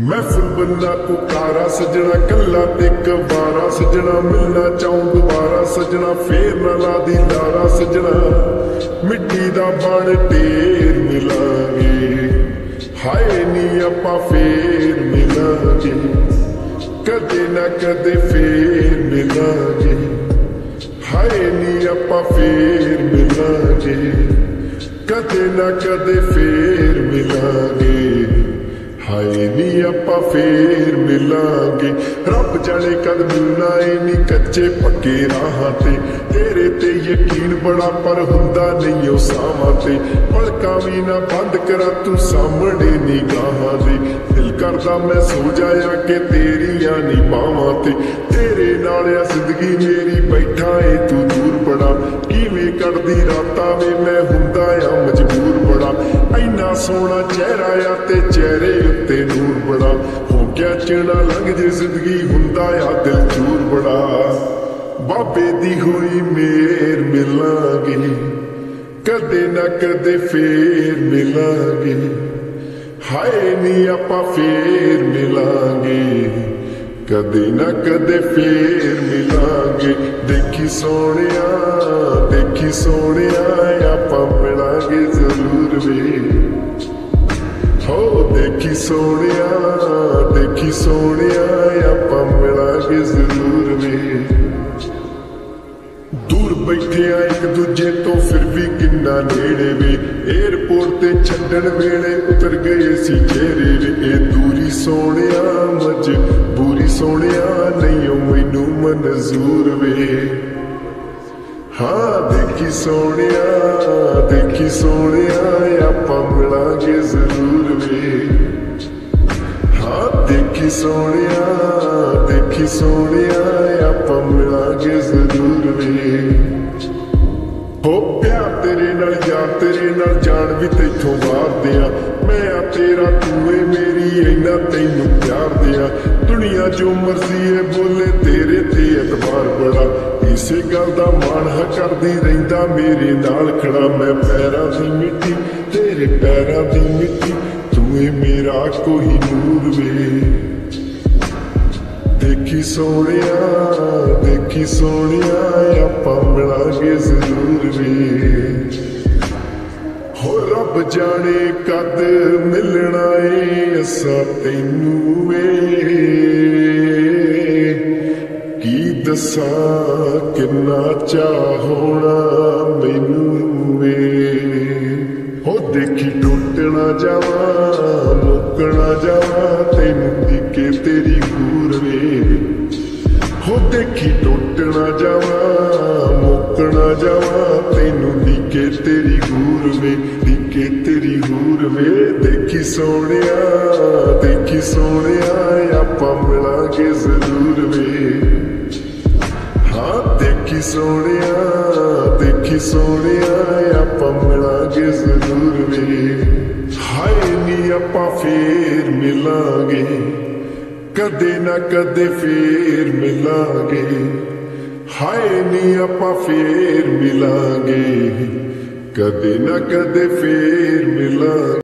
ਮਹਿਫਲ ਬੰਨਾ ਪੁਕਾਰਾ, ਸਜਣਾ ਕੱਲਾ ਤੇ ਕਵਾਰਾ, ਸਜਣਾ ਮਿਲਣਾ ਚਾਉਂ ਦੁਬਾਰਾ ਸਜਣਾ ਫੇਰ ਨਾ ਲਾਦੀ ਲਾਰਾ, ਸਜਣਾ ਮਿੱਟੀ ਦਾ ਬਣ ਢੇਰ ਮਿਲਾਂਗੇ। ਹਾਏ ਨੀ ਆਪਾਂ ਫੇਰ ਮਿਲਾਂਗੇ, ਕਦੇ ਨਾ ਕਦੇ ਫੇਰ ਮਿਲਾਂਗੇ। ਹਾਏ ਨੀ ਆਪਾਂ ਫੇਰ ਮਿਲਾਂਗੇ, ਕਦੇ ਨਾ ਕਦੇ ਫੇਰ ਮਿਲਾਂਗੇ। ਹਾਏ ਆਪਾਂ ਫੇਰ ਮਿਲਾਂਗੇ। ਰੱਬ ਜਾਣੇ ਕਦ ਮਿਲਣਾ ਏ ਨੀ ਕੱਚੇ ਪੱਕੇ ਰਾਹਾਂ ਤੇ। ਤੇਰੇ ਤੇ ਯਕੀਨ ਬੜਾ, ਪਰ ਹੁੰਦਾ ਨਹੀਂ ਉਹ ਸਾਵਾਂ ਤੇ। ਪਲਕਾਂ ਵੀ ਨਾ ਬੰਦ ਕਰਾਂ, ਤੂੰ ਸਾਹਮਣੇ ਨਿਗਾਹਾਂ ਦੇ। ਦਿਲ ਕਰਦਾ ਮੈਂ ਸੋ ਜਾਇਆ ਕਿ ਤੇਰੀਆਂ ਨੀ ਬਾਵਾਂ ਤੇ। ਤੇਰੇ ਨਾਲ ਆ ਜ਼ਿੰਦਗੀ ਮੇਰੀ, ਬੈਠਾ ਏ ਤੂੰ ਦੂਰ ਬੜਾ ਕਿਵੇਂ ਕੱਢਦੀ ਰਾਤਾਂ ਵੇ, ਮੈਂ ਹੁੰਦਾ ਆ ਮਜਬੂਰ। ਸੋਹਣਾ ਚਿਹਰਾ ਆ ਤੇ ਚਿਹਰੇ ਉੱਤੇ ਨੂਰ ਬੜਾ। ਹੋ ਗਿਆ ਚਿਹੜਾ ਲੰਘ ਜੇ ਜ਼ਿੰਦਗੀ ਹੁੰਦਾ ਆ, ਦਿਲ ਚੂਰ ਬੜਾ। ਬਾਬੇ ਦੀ ਹੋਈ ਮੇਰ ਮਿਲਾਂਗੇ। ਕਦੇ ਨਾ ਕਦੇ ਫੇਰ ਮਿਲਾਂਗੇ। ਹਾਏ ਨੀ ਆਪਾਂ ਫੇਰ ਮਿਲਾਂਗੇ। ਕਦੇ ਨਾ ਕਦੇ ਫੇਰ ਮਿਲਾਂਗੇ। ਦੇਖੀ ਸੋਹਣਿਆ ਦੇਖੀ ਸੋਹਣਿਆ ਆਪਾਂ ਮਿਲਾਂਗੇ ਜ਼ਰੂਰ ਵੇ। ਹੋ ਦੇਖੀ ਸੋਹਣਿਆ ਦੇਖੀ ਸੋਹਣਿਆ, ਆਪਾਂ ਮਿਲਾਂਗੇ ਜ਼ਰੂਰ ਵੇ। ਦੂਰ ਬੈਠਿਆ ਇੱਕ ਦੂਜੇ ਤੋਂ ਫਿਰ ਵੀ ਕਿੰਨਾ ਨੇੜੇ ਵੇ। 에어ਪੋਰਟ ਤੇ ਛੱਡਣ ਵੇਲੇ ਉਤਰ ਗਏ ਸੀ ਚਿਹਰੇ ਵੇ। ਇਹ ਦੂਰੀ ਸੋਹਣਿਆ, ਮਜਬੂਰੀ ਸੋਹਣਿਆ, ਨਹੀਂ ਉਹ ਮੈਨੂੰ ਮਨਜ਼ੂਰ ਵੇ। ਹਾਂ, ਦੇਖੀ ਸੋਹਣਿਆ। ਦੇਖੀ ਸੋਹਣਿਆ ਆਪਾਂ ਮਿਲਾਂਗੇ ਜ਼ਰੂਰ ਵੇ। ਹਾਂ, ਦੇਖੀ ਸੋਹਣਿਆ ਦੇਖੀ ਸੋਹਣਿਆ ਆਪਾਂ ਮਿਲਾਂਗੇ ਜ਼ਰੂਰ ਵੇ। ਹੋ ਪਿਆਰ ਤੇਰੇ ਨਾਲ ਯਾਰ ਤੇਰੇ ਨਾਲ ਜਾਣ ਵੀ ਤੈਥੋਂ ਵਾਰਦੇ ਆ ਮੈਂ ਆ ਤੇਰਾ ਤੂੰ ਏ, ਮੇਰੀ ਇੰਨਾ ਤੈਨੂੰ ਪਿਆਰ ਦਿਆ। ਦੁਨੀਆ ਜੋ ਮਰਜ਼ੀ ਏ, ਬੋਲੇ ਤੇਰੇ ਤੇ ਇਤਬਾਰ ਬੜਾ। ਇਸੇ ਗੱਲ ਦਾ ਮਾਣ ਹ ਕਰਦੀ ਰਹਿੰਦਾ। ਮੇਰੇ ਨਾਲ ਖੜਾ ਮੈਂ ਪੈਰਾਂ ਦੀ ਮਿੱਟੀ, ਤੇਰੇ ਪੈਰਾਂ ਦੀ ਮਿੱਟੀ, ਤੂੰ ਏ ਮੇਰਾ ਕੋਈ ਨੂਰ ਵੇ। ਦੇਖੀ ਸੋਹਣਿਆ ਦੇਖੀ ਸੋਹਣਿਆ, ਆਪਾਂ ਮਿਲਾਂਗੇ ਜ਼ਰੂਰ ਵੇ। ਹੋ ਰੱਬ ਜਾਣੇ ਕਦ ਮਿਲਣਾ ਏ ਅਸਾਂ ਤੈਨੂੰ ਵੇ। ਦੱਸਾਂ? ਕਿੰਨਾ ਚਾਹ ਹੋਣਾ ਮੈਨੂੰ ਵੇ। ਹੋ ਦੇਖੀ ਟੁੱਟਣਾ ਜਾਵਾਂ ਮੁੱਕਣਾ ਜਾਵਾਂ, ਤੈਨੂੰ ਦਿਕੇ ਤੇਰੀ ਗੂਰ ਵੇ ਹੋ ਦੇਖੀ ਟੁੱਟਣਾ ਜਾਵਾਂ ਮੁੱਕਣਾ ਜਾਵਾਂ, ਤੈਨੂੰ ਦਿਕੇ ਤੇਰੀ ਗੂਰ ਵੇ ਦਿਕੇ ਤੇਰੀ ਗੂਰ ਵੇ ਦੇਖੀ ਸੋਹਣਿਆ ਦੇਖੀ ਸੋਹਣਿਆ, ਆਪਾਂ ਮਿਲਾਂਗੇ ਜ਼ਰੂਰ ਵੇ ਸੋਹਣਿਆ, ਦੇਖੀ ਸੋਹਣਿਆ, ਆਪਾਂ ਮਿਲਾਂਗੇ ਜ਼ਰੂਰ ਵੇ। ਹਾਏ ਨੀ ਆਪਾਂ ਫੇਰ ਮਿਲਾਂਗੇ, ਕਦੇ ਨਾ ਕਦੇ ਫੇਰ ਮਿਲਾਂਗੇ। ਹਾਏ ਨੀ ਆਪਾਂ ਫੇਰ ਮਿਲਾਂਗੇ, ਕਦੇ ਨਾ ਕਦੇ ਫੇਰ ਮਿਲਾਂਗੇ।